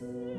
peace.